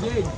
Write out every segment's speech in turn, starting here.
Cuma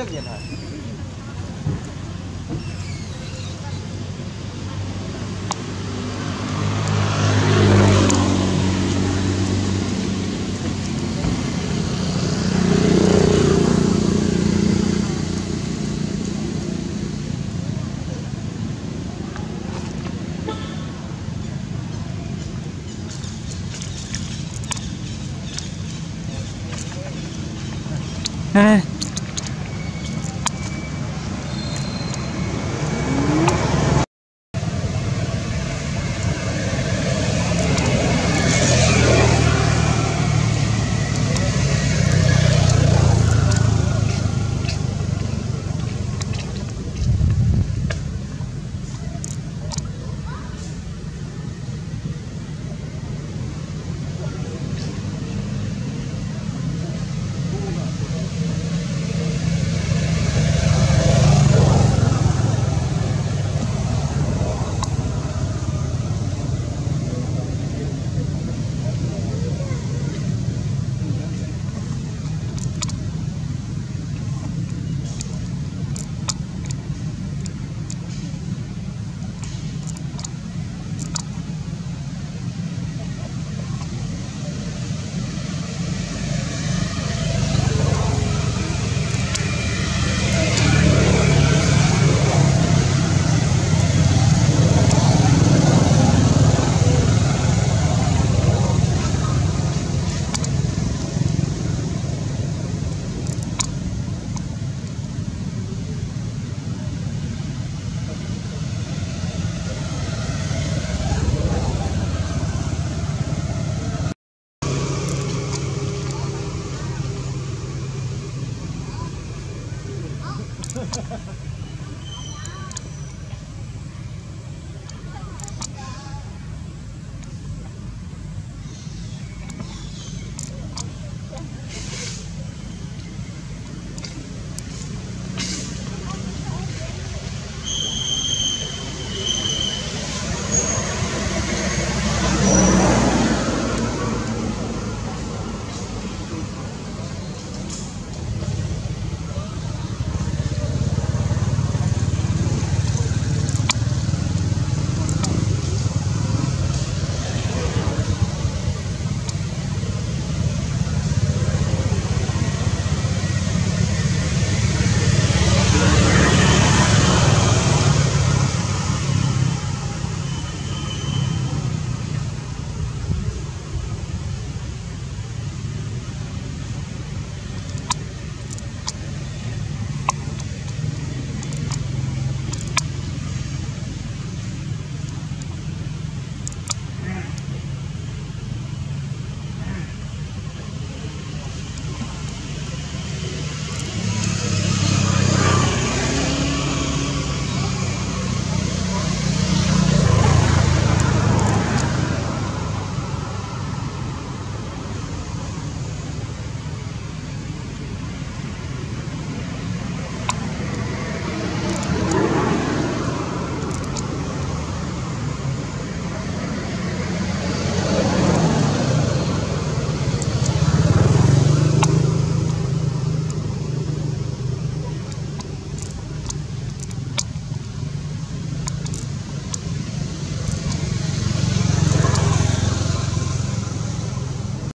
anjing. nè nè Ha ha ha.